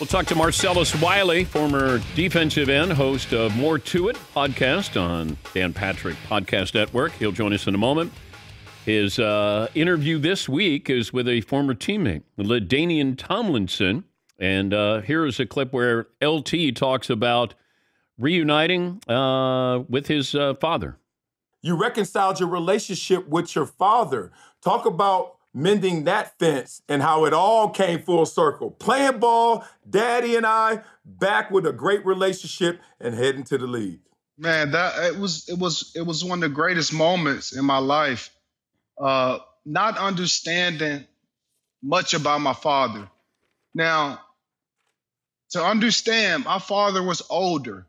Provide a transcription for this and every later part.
We'll talk to Marcellus Wiley, former defensive end, host of More To It podcast on Dan Patrick Podcast Network. He'll join us in a moment. His uh, interview this week is with a former teammate, LaDainian Tomlinson. And uh, here is a clip where LT talks about reuniting uh, with his uh, father. You reconciled your relationship with your father. Talk about mending that fence and how it all came full circle. Playing ball, daddy and I back with a great relationship and heading to the league. Man, that it was it was it was one of the greatest moments in my life. Uh, not understanding much about my father. Now, to understand, my father was older.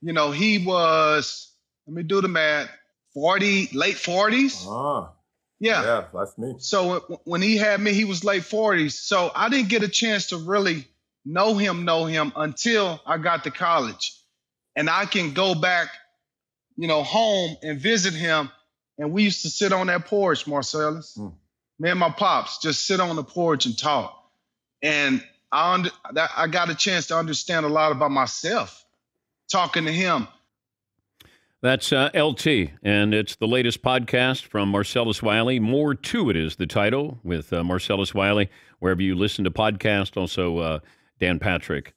You know, he was, let me do the math, 40, late 40s. Ah, Yeah. yeah, that's me. So when he had me, he was late 40s. So I didn't get a chance to really know him, know him until I got to college. And I can go back, you know, home and visit him. And we used to sit on that porch, Marcellus. Mm. Me and my pops just sit on the porch and talk. And I, under, I got a chance to understand a lot about myself talking to him. That's uh, LT, and it's the latest podcast from Marcellus Wiley. More to it is the title with uh, Marcellus Wiley, wherever you listen to podcasts, also uh, danpatrick.com.